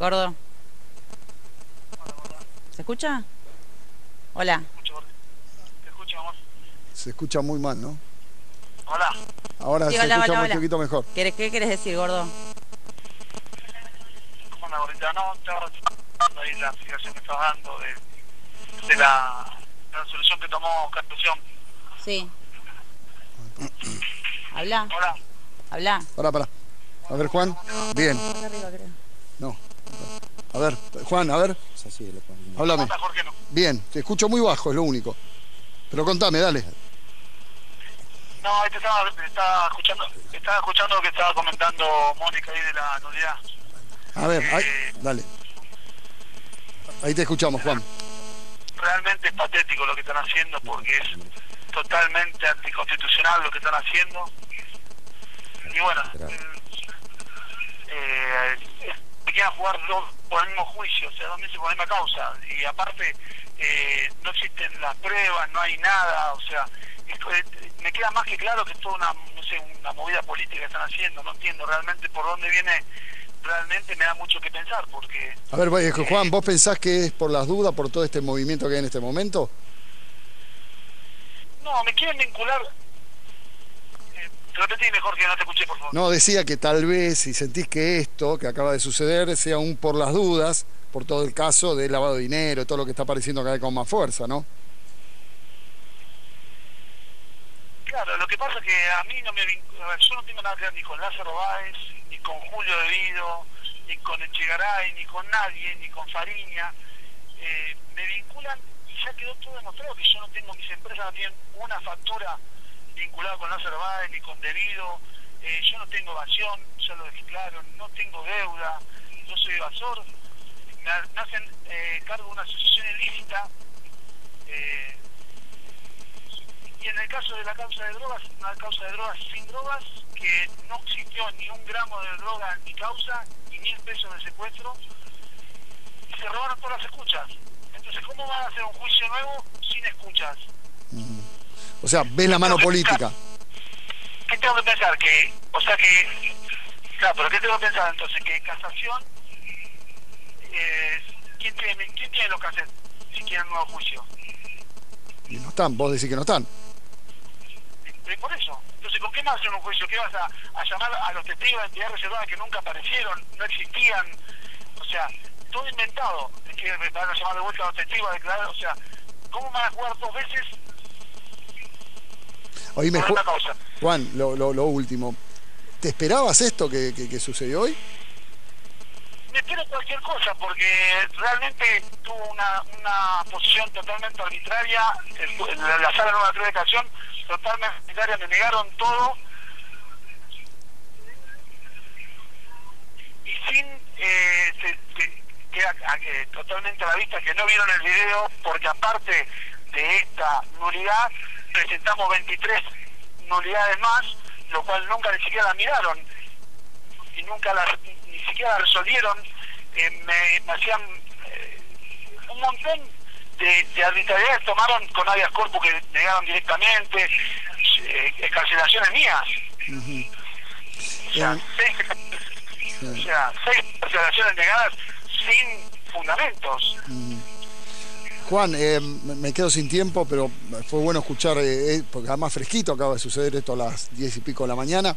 Gordo. ¿Se escucha? Hola. ¿Te escucho, amor? Se escucha muy mal, ¿no? Hola. Ahora Sí, se hola, escucha hola, un hola. poquito mejor. ¿Querés- ¿Qué quieres decir, gordo? ¿Cómo anda, gordita? No, estaba hablando ahí la explicación que estaba dando de, de la, la resolución que tomó Castellón. Sí. Habla, Hola. habla. Pará, pará. A ver, Juan. Bien. Arriba, creo. No. A ver, Juan, a ver. Es así, lo pongo. ¿Cómo Háblame. Jorge? No, Bien, te escucho muy bajo, es lo único. Pero contame, dale. no ahí te estaba, te estaba escuchando, estaba escuchando lo que estaba comentando Mónica ahí de la nulidad. A ver, ahí, dale. Ahí te escuchamos, Juan. Realmente es patético lo que están haciendo porque es totalmente anticonstitucional lo que están haciendo. Y bueno, Gracias. eh, se quieren jugar dos por el mismo juicio, o sea, dos veces por la misma causa. Y aparte, eh, no existen las pruebas, no hay nada, o sea, es- eh, me queda más que claro que es toda una, no sé, una movida política que están haciendo. No entiendo realmente por dónde viene, realmente me da mucho que pensar, porque A ver, Juan, ¿vos pensás que es por las dudas, por todo este movimiento que hay en este momento? no, me quieren vincular. Repetí mejor que no te escuché, por favor. No, decía que tal vez si sentís que esto que acaba de suceder sea un por las dudas, por todo el caso del lavado de dinero, todo lo que está apareciendo cada vez con más fuerza, ¿no? Claro, lo que pasa es que a mí no me a ver, yo no tengo nada que ver ni con Lázaro Báez, ni con Julio De Vido, ni con Echegaray, ni con nadie, ni con Fariña. Eh, me vinculan y ya quedó todo demostrado que yo no tengo, mis empresas no tienen una factura vinculada con Lázaro Báez, ni con De Vido. Eh, yo no tengo evasión, ya lo dejé claro, no tengo deuda, yo soy evasor. Me hacen eh, cargo de una asociación ilícita. Eh, y en el caso de la causa de drogas, una causa de drogas sin drogas, que no existió ni un gramo de droga en mi causa, ni mil pesos de secuestro, y se robaron todas las escuchas. Entonces, ¿cómo van a hacer un juicio nuevo sin escuchas? O sea, ves la mano política. ¿Qué tengo que pensar? Que, o sea que, claro, pero ¿qué tengo que pensar entonces? Que casación, eh, ¿quién, tiene, ¿quién tiene los cassettes si quieren un nuevo juicio? Y no están, vos decís que no están. Y por eso. Entonces, ¿con qué más hacen un juicio? ¿Qué vas a, a llamar a los testigos de entidad reservada que nunca aparecieron, no existían? O sea, todo inventado. Es que van a llamar de vuelta a los testigos a declarar. O sea, ¿cómo van a jugar dos veces Oíme, Ju- causa? Juan, lo, lo, lo último. ¿Te esperabas esto que, que- que sucedió hoy? Me espero cualquier cosa porque realmente tuvo una, una posición totalmente arbitraria. El- la, la sala nueva de declaración totalmente arbitraria, me negaron todo. Y sin eh, se- se- queda a- totalmente a la vista que no vieron el video porque aparte de esta nulidad presentamos 23 nulidades más, lo cual nunca ni siquiera la miraron y nunca la, ni siquiera la resolvieron, eh, me, me hacían eh, un montón de, de arbitrariedades tomaron con habeas corpus que negaron directamente, eh, escarcelaciones mías. O sea, seis, o sea, seis escarcelaciones negadas sin fundamentos. Juan, eh, me quedo sin tiempo, pero fue bueno escuchar, eh, eh, porque además fresquito acaba de suceder esto a las diez y pico de la mañana,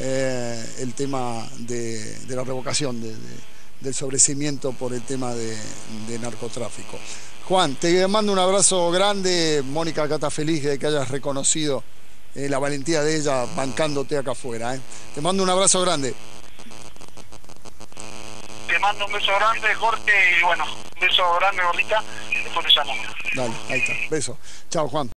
el tema de, la revocación de- de- del sobrecimiento por el tema de, narcotráfico. Juan, te mando un abrazo grande, Mónica está feliz de que hayas reconocido la valentía de ella bancándote acá afuera. Te mando un abrazo grande. Te mando un beso grande, Jorge, y bueno, un beso grande, gordita, Dale, ahí está. Beso. Chao, Juan.